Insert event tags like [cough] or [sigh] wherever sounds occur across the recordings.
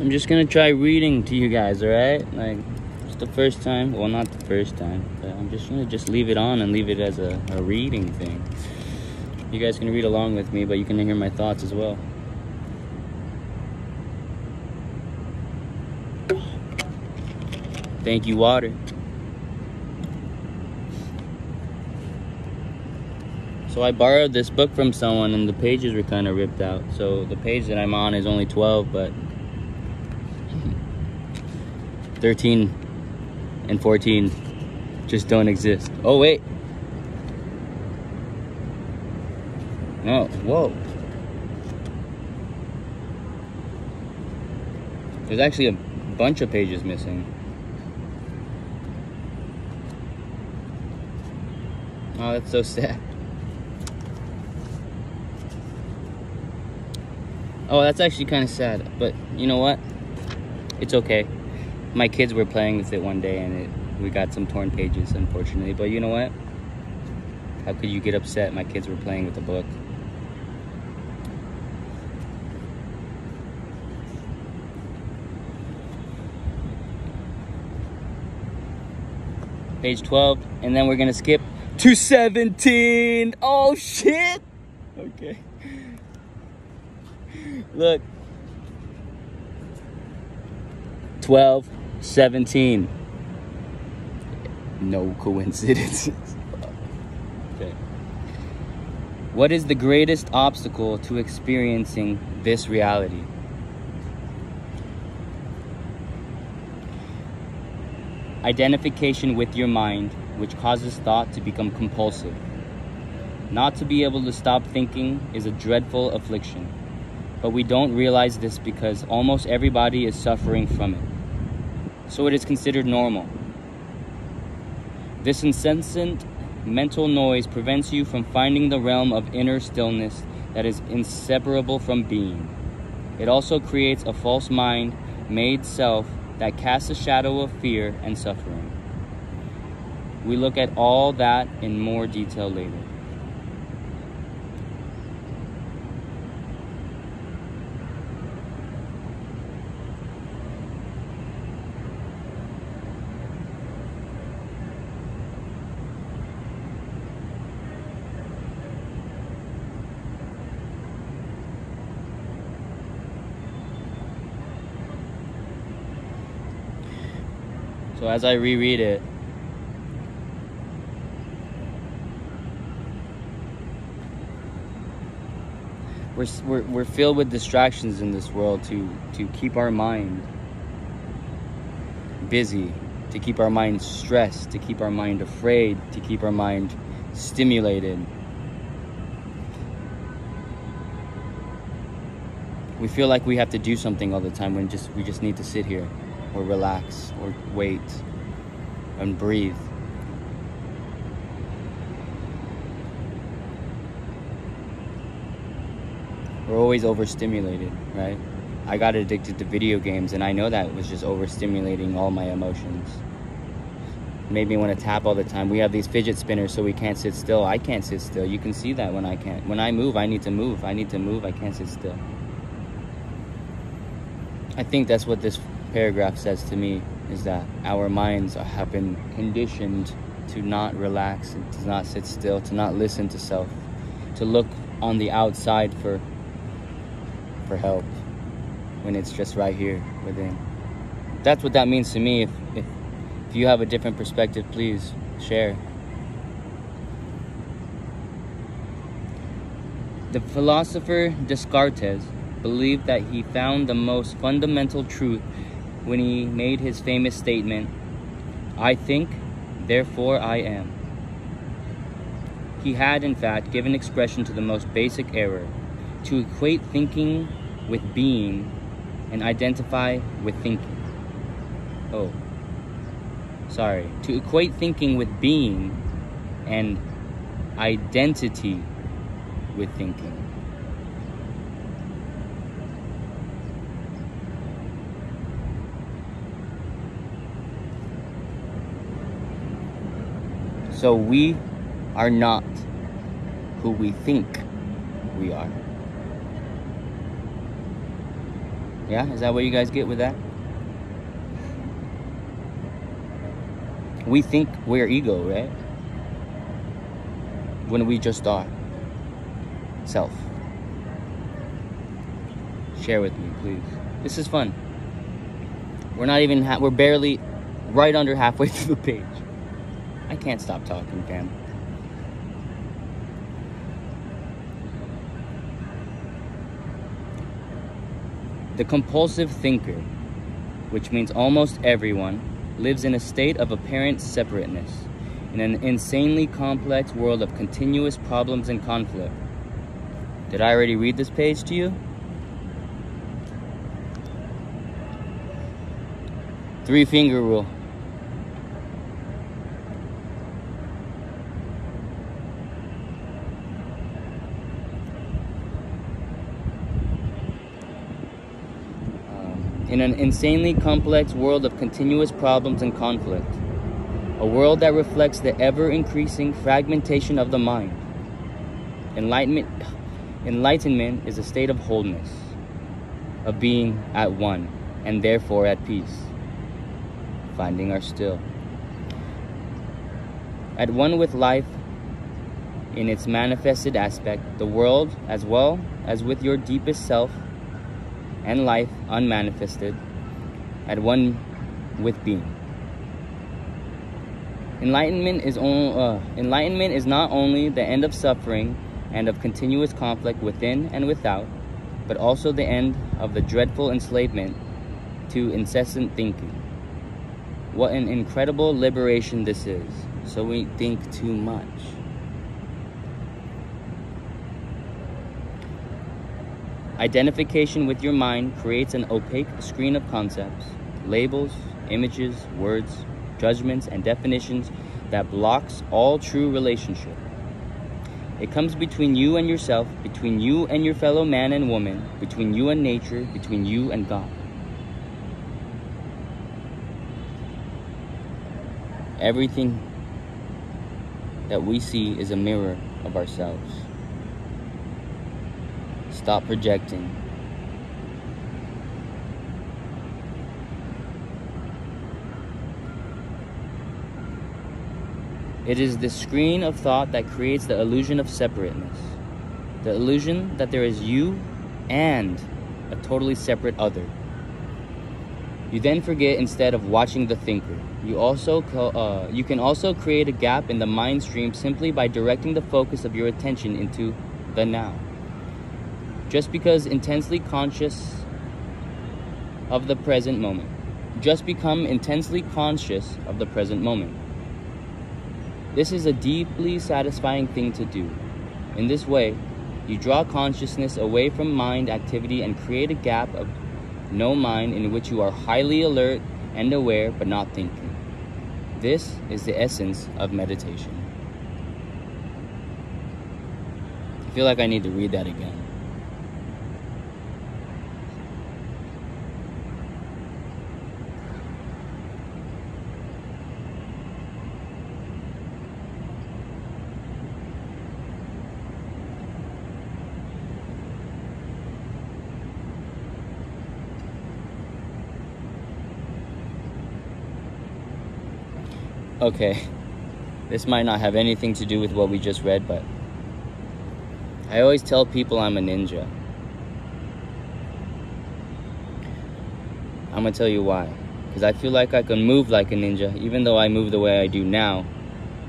I'm just gonna try reading to you guys, alright? Like, it's the first time. Well, not the first time, but I'm just gonna just leave it on and leave it as a, a reading thing. You guys can read along with me, but you can hear my thoughts as well. Thank you, water. So I borrowed this book from someone and the pages were kind of ripped out. So the page that I'm on is only 12, but 13 and 14 just don't exist. Oh, wait. Oh, whoa. There's actually a bunch of pages missing. Oh, that's so sad. Oh, that's actually kind of sad, but you know what? It's okay. My kids were playing with it one day and it we got some torn pages, unfortunately. But you know what? How could you get upset? My kids were playing with the book. Page 12, and then we're gonna skip to 17. Oh shit! Okay. Look. 12, 17. No coincidences. okay. What is the greatest obstacle to experiencing this reality? Identification with your mind, which causes thought to become compulsive. Not to be able to stop thinking is a dreadful affliction, but we don't realize this because almost everybody is suffering from it. So it is considered normal. This incessant mental noise prevents you from finding the realm of inner stillness that is inseparable from being. It also creates a false mind made self that casts a shadow of fear and suffering. We look at all that in more detail later. So as I reread it, we're, we're, we're filled with distractions in this world to, to keep our mind busy, to keep our mind stressed, to keep our mind afraid, to keep our mind stimulated. We feel like we have to do something all the time when just we just need to sit here or relax or wait and breathe. We're always overstimulated, right? I got addicted to video games and I know that was just overstimulating all my emotions. It made me want to tap all the time. We have these fidget spinners so we can't sit still. I can't sit still. You can see that when I can't. When I move, I need to move. I need to move. I can't sit still. I think that's what this paragraph says to me is that our minds have been conditioned to not relax to not sit still, to not listen to self, to look on the outside for for help when it's just right here within. That's what that means to me. If if, if you have a different perspective, please share. The philosopher Descartes believed that he found the most fundamental truth when he made his famous statement, I think, therefore I am. He had, in fact, given expression to the most basic error to equate thinking with being and identify with thinking. Oh, sorry. To equate thinking with being and identity with thinking. So we are not who we think we are. Yeah? Is that what you guys get with that? We think we're ego, right? When we just are self. Share with me, please. This is fun. We're not even, we're barely right under halfway [laughs] through the page. I can't stop talking, fam. The compulsive thinker, which means almost everyone, lives in a state of apparent separateness, in an insanely complex world of continuous problems and conflict. Did I already read this page to you? Three finger rule. In an insanely complex world of continuous problems and conflict, a world that reflects the ever increasing fragmentation of the mind. Enlightenment, enlightenment is a state of wholeness, of being at one, and therefore at peace, finding our still. At one with life in its manifested aspect, the world, as well as with your deepest self and life unmanifested, at one with being. Enlightenment is, on, uh, enlightenment is not only the end of suffering and of continuous conflict within and without, but also the end of the dreadful enslavement to incessant thinking. What an incredible liberation this is. So we think too much. Identification with your mind creates an opaque screen of concepts, labels, images, words, judgments, and definitions that blocks all true relationship. It comes between you and yourself, between you and your fellow man and woman, between you and nature, between you and God. Everything that we see is a mirror of ourselves. Stop projecting. It is the screen of thought that creates the illusion of separateness. The illusion that there is you and a totally separate other. You then forget instead of watching the thinker. You also uh, you can also create a gap in the mind stream simply by directing the focus of your attention into the now. Just because intensely conscious of the present moment. Just become intensely conscious of the present moment. This is a deeply satisfying thing to do. In this way, you draw consciousness away from mind activity and create a gap of no mind in which you are highly alert and aware but not thinking. This is the essence of meditation. I feel like I need to read that again. Okay, this might not have anything to do with what we just read, but I always tell people I'm a ninja. I'm gonna tell you why. Because I feel like I can move like a ninja, even though I move the way I do now.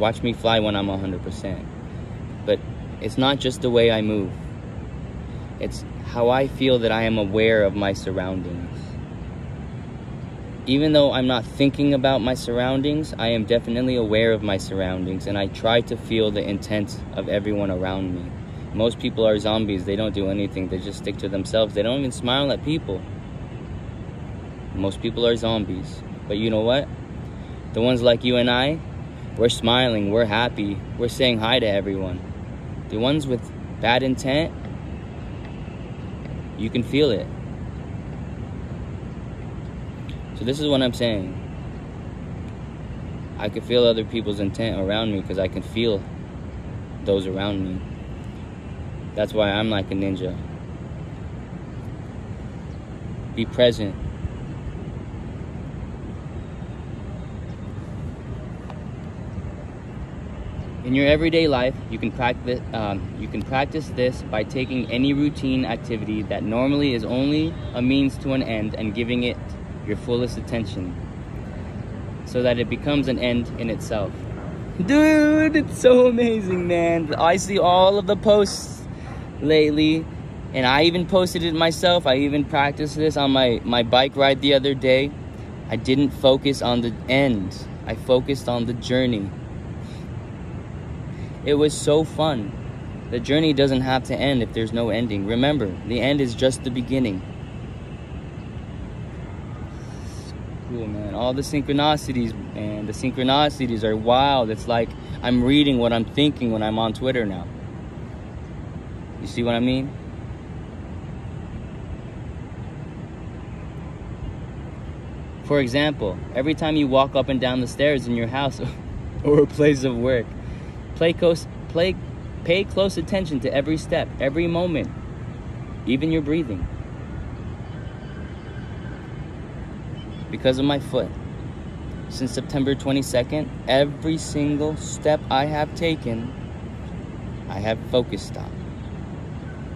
Watch me fly when I'm 100%. But it's not just the way I move, it's how I feel that I am aware of my surroundings even though I'm not thinking about my surroundings, I am definitely aware of my surroundings and I try to feel the intent of everyone around me. Most people are zombies, they don't do anything, they just stick to themselves. They don't even smile at people. Most people are zombies. But you know what? The ones like you and I, we're smiling, we're happy, we're saying hi to everyone. The ones with bad intent, you can feel it. So this is what I'm saying. I can feel other people's intent around me because I can feel those around me. That's why I'm like a ninja. Be present. In your everyday life, you can practice um, you can practice this by taking any routine activity that normally is only a means to an end and giving it your fullest attention, so that it becomes an end in itself. Dude, it's so amazing, man. I see all of the posts lately, and I even posted it myself. I even practiced this on my my bike ride the other day. I didn't focus on the end. I focused on the journey. It was so fun. The journey doesn't have to end if there's no ending. Remember, the end is just the beginning. Cool, man. All the synchronicities, man. The synchronicities are wild. It's like I'm reading what I'm thinking when I'm on Twitter now. You see what I mean? For example, every time you walk up and down the stairs in your house [laughs] or a place of work, Play close, play, pay close attention to every step, every moment, even your breathing. Because of my foot, since September 22nd, every single step I have taken, I have focused on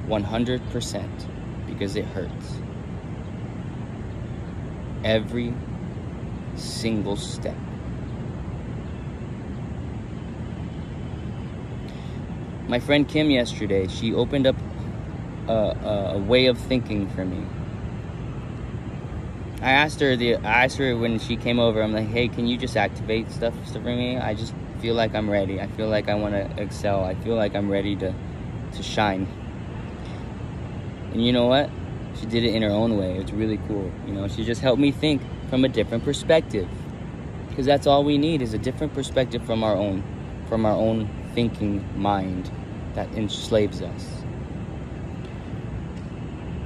100% because it hurts. Every single step. my friend Kim yesterday, she opened up a, a, a, way of thinking for me. I asked her the I asked her when she came over. I'm like, hey, can you just activate stuff, for me? I just feel like I'm ready. I feel like I want to excel. I feel like I'm ready to to shine. And you know what? She did it in her own way. It's really cool. You know, she just helped me think from a different perspective. Because that's all we need is a different perspective from our own, from our own thinking mind that enslaves us.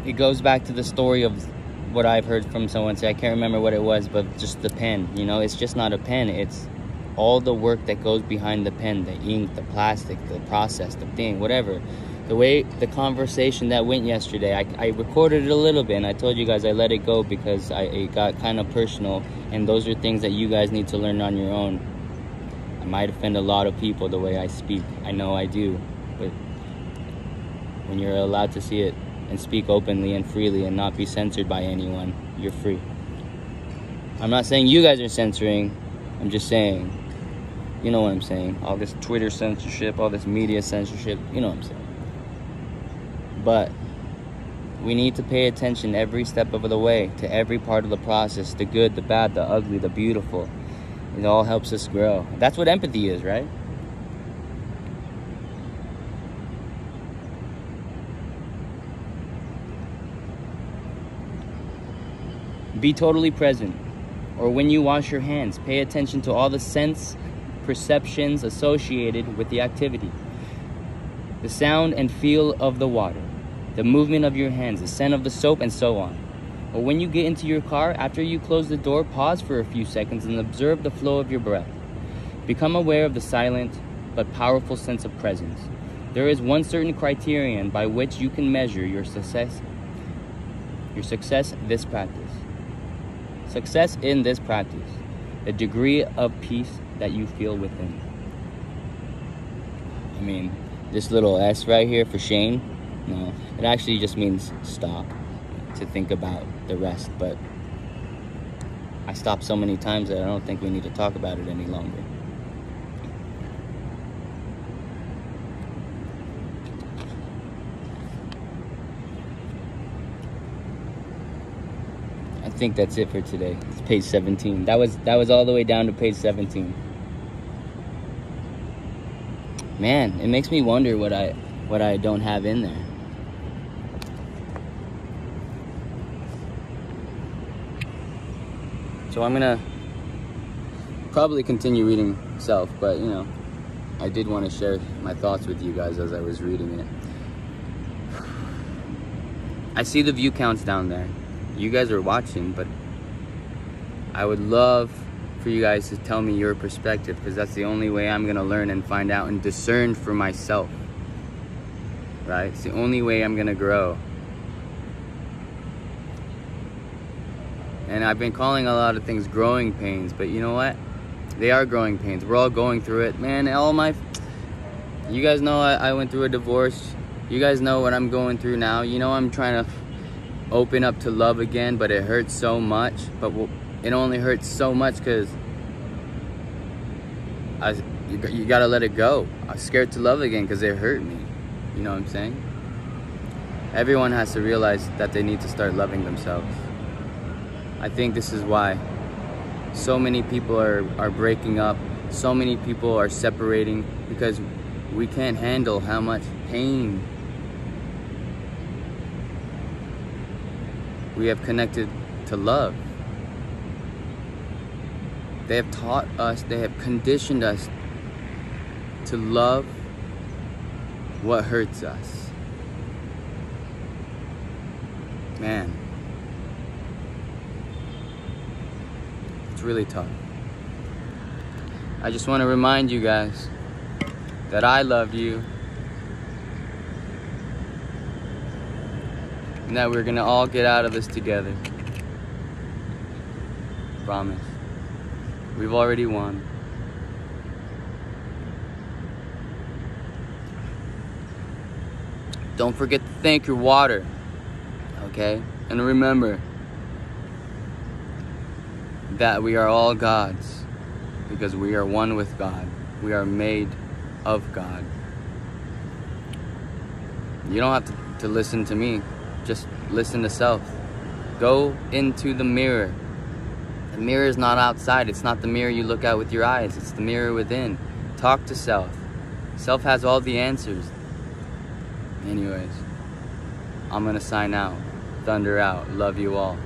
It goes back to the story of what I've heard from someone say. I can't remember what it was, but just the pen. You know, it's just not a pen. It's all the work that goes behind the pen, the ink, the plastic, the process, the thing, whatever. The way the conversation that went yesterday, I, I recorded it a little bit, and I told you guys I let it go because I, it got kind of personal, and those are things that you guys need to learn on your own I might offend a lot of people the way I speak. I know I do. But when you're allowed to see it and speak openly and freely and not be censored by anyone, you're free. I'm not saying you guys are censoring. I'm just saying, you know what I'm saying. All this Twitter censorship, all this media censorship, you know what I'm saying. But we need to pay attention every step of the way to every part of the process the good, the bad, the ugly, the beautiful. It all helps us grow. That's what empathy is, right? Be totally present. Or when you wash your hands, pay attention to all the sense perceptions associated with the activity. The sound and feel of the water, the movement of your hands, the scent of the soap, and so on. Or when you get into your car, after you close the door, pause for a few seconds and observe the flow of your breath. Become aware of the silent but powerful sense of presence. There is one certain criterion by which you can measure your success your success this practice. Success in this practice, the degree of peace that you feel within. I mean, this little S right here for Shane, no, it actually just means stop to think about the rest. But I stopped so many times that I don't think we need to talk about it any longer. I think that's it for today. It's page 17. That was that was all the way down to page 17. Man, it makes me wonder what I what I don't have in there. So I'm gonna probably continue reading Self, but you know, I did want to share my thoughts with you guys as I was reading it. I see the view counts down there. You guys are watching, but I would love for you guys to tell me your perspective because that's the only way I'm gonna learn and find out and discern for myself. Right? It's the only way I'm gonna grow. And I've been calling a lot of things growing pains, but you know what? They are growing pains. We're all going through it. Man, all my. You guys know I, I went through a divorce. You guys know what I'm going through now. You know I'm trying to open up to love again, but it hurts so much. But it only hurts so much because I you, you gotta let it go. I'm scared to love again because it hurt me. You know what I'm saying? Everyone has to realize that they need to start loving themselves. I think this is why so many people are, are breaking up, so many people are separating because we can't handle how much pain we have connected to love. They have taught us, they have conditioned us to love what hurts us. Man, it's really tough. I just want to remind you guys that I love you and that we're gonna all get out of this together. Promise. We've already won. Don't forget to thank your water. Okay? And remember that we are all God's because we are one with God. We are made of God. You don't have to, to listen to me, just listen to self. Go into the mirror. The mirror is not outside, it's not the mirror you look at with your eyes, it's the mirror within. Talk to self. Self has all the answers. Anyways, I'm gonna sign out. Thunder out. Love you all.